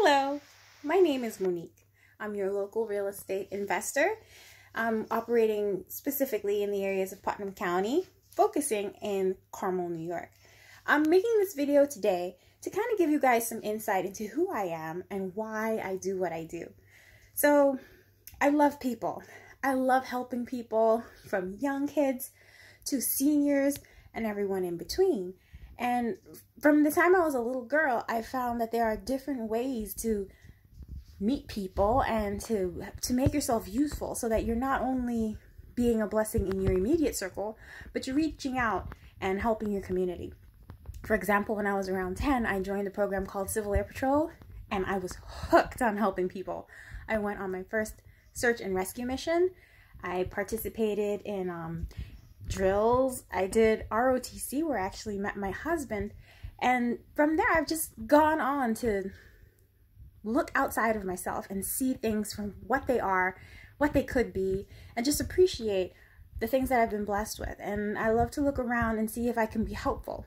Hello, my name is Monique. I'm your local real estate investor. I'm operating specifically in the areas of Putnam County, focusing in Carmel, New York. I'm making this video today to kind of give you guys some insight into who I am and why I do what I do. So, I love people. I love helping people from young kids to seniors and everyone in between. And from the time I was a little girl, I found that there are different ways to meet people and to to make yourself useful so that you're not only being a blessing in your immediate circle, but you're reaching out and helping your community. For example, when I was around 10, I joined a program called Civil Air Patrol and I was hooked on helping people. I went on my first search and rescue mission. I participated in um, drills. I did ROTC where I actually met my husband. And from there, I've just gone on to look outside of myself and see things from what they are, what they could be, and just appreciate the things that I've been blessed with. And I love to look around and see if I can be helpful.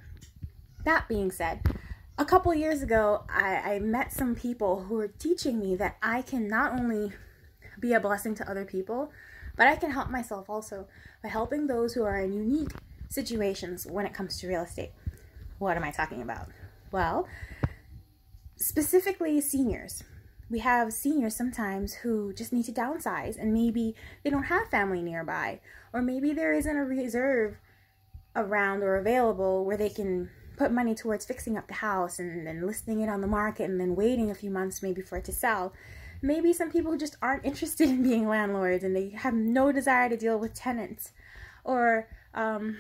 That being said, a couple years ago, I, I met some people who were teaching me that I can not only be a blessing to other people, but I can help myself also by helping those who are in unique situations when it comes to real estate. What am I talking about? Well, specifically seniors. We have seniors sometimes who just need to downsize and maybe they don't have family nearby, or maybe there isn't a reserve around or available where they can put money towards fixing up the house and then listing it on the market and then waiting a few months maybe for it to sell maybe some people just aren't interested in being landlords and they have no desire to deal with tenants or um,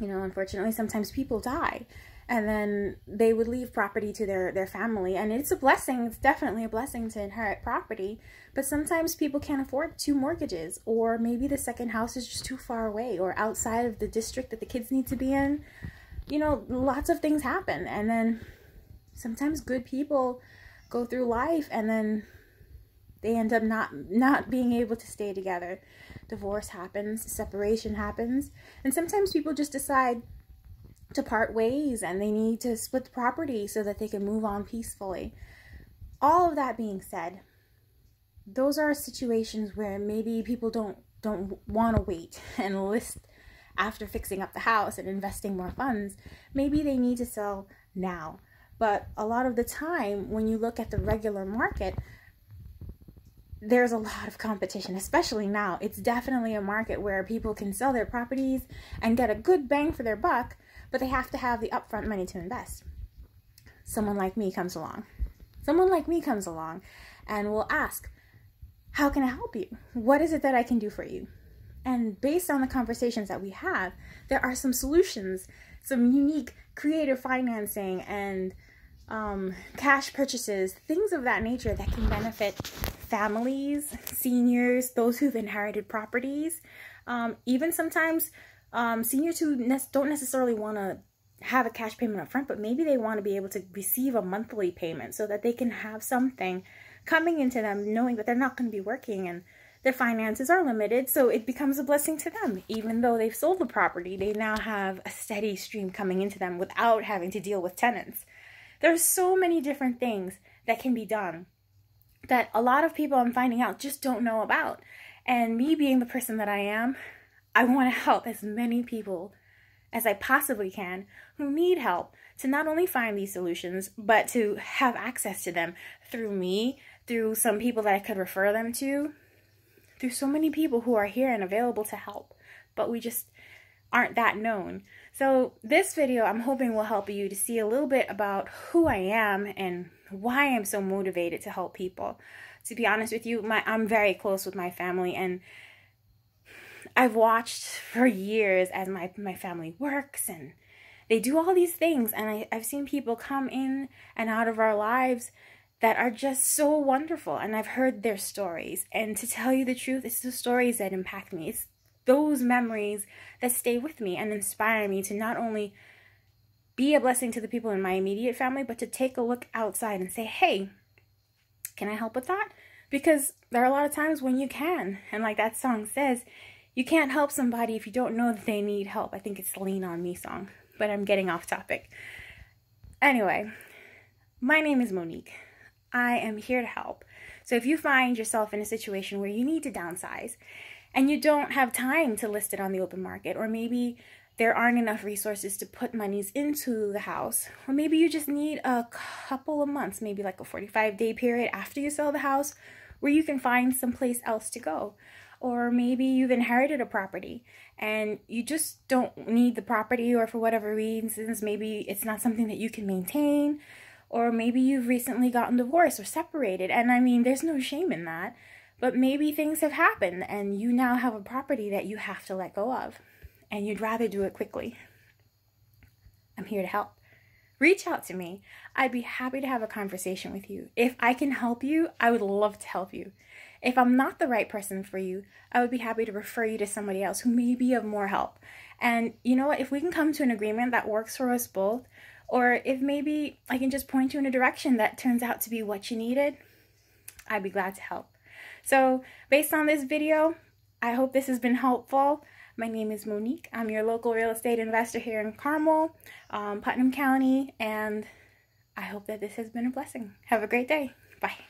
you know unfortunately sometimes people die and then they would leave property to their their family. And it's a blessing it's definitely a blessing to inherit property but sometimes people can't afford two mortgages or maybe the second house is just too far away or outside of the district that the kids need to be in. You know lots of things happen and then sometimes good people go through life and then they end up not not being able to stay together. Divorce happens separation happens and sometimes people just decide to part ways and they need to split the property so that they can move on peacefully. All of that being said those are situations where maybe people don't don't want to wait and list after fixing up the house and investing more funds. Maybe they need to sell now. But a lot of the time when you look at the regular market there's a lot of competition, especially now. It's definitely a market where people can sell their properties and get a good bang for their buck, but they have to have the upfront money to invest. Someone like me comes along. Someone like me comes along and will ask, How can I help you? What is it that I can do for you? And based on the conversations that we have, there are some solutions, some unique creative financing and um, cash purchases, things of that nature that can benefit families, seniors, those who've inherited properties, um, even sometimes um, seniors who ne don't necessarily want to have a cash payment up front, but maybe they want to be able to receive a monthly payment so that they can have something coming into them knowing that they're not going to be working and their finances are limited, so it becomes a blessing to them. Even though they've sold the property, they now have a steady stream coming into them without having to deal with tenants. There's so many different things that can be done that a lot of people I'm finding out just don't know about. And me being the person that I am, I want to help as many people as I possibly can who need help to not only find these solutions, but to have access to them through me, through some people that I could refer them to, through so many people who are here and available to help. But we just aren't that known. So this video I'm hoping will help you to see a little bit about who I am and why I'm so motivated to help people. To be honest with you, my I'm very close with my family and I've watched for years as my, my family works and they do all these things and I, I've seen people come in and out of our lives that are just so wonderful and I've heard their stories and to tell you the truth it's the stories that impact me it's those memories that stay with me and inspire me to not only be a blessing to the people in my immediate family, but to take a look outside and say, hey, can I help with that? Because there are a lot of times when you can. And like that song says, you can't help somebody if you don't know that they need help. I think it's Lean On Me song, but I'm getting off topic. Anyway, my name is Monique. I am here to help. So if you find yourself in a situation where you need to downsize and you don't have time to list it on the open market, or maybe there aren't enough resources to put monies into the house, or maybe you just need a couple of months, maybe like a 45 day period after you sell the house, where you can find someplace else to go. Or maybe you've inherited a property and you just don't need the property, or for whatever reasons, maybe it's not something that you can maintain, or maybe you've recently gotten divorced or separated. And I mean, there's no shame in that, but maybe things have happened and you now have a property that you have to let go of, and you'd rather do it quickly. I'm here to help reach out to me. I'd be happy to have a conversation with you. If I can help you, I would love to help you. If I'm not the right person for you, I would be happy to refer you to somebody else who may be of more help. And you know what? If we can come to an agreement that works for us both, or if maybe I can just point you in a direction that turns out to be what you needed, I'd be glad to help. So, based on this video, I hope this has been helpful. My name is Monique. I'm your local real estate investor here in Carmel, um, Putnam County, and I hope that this has been a blessing. Have a great day. Bye.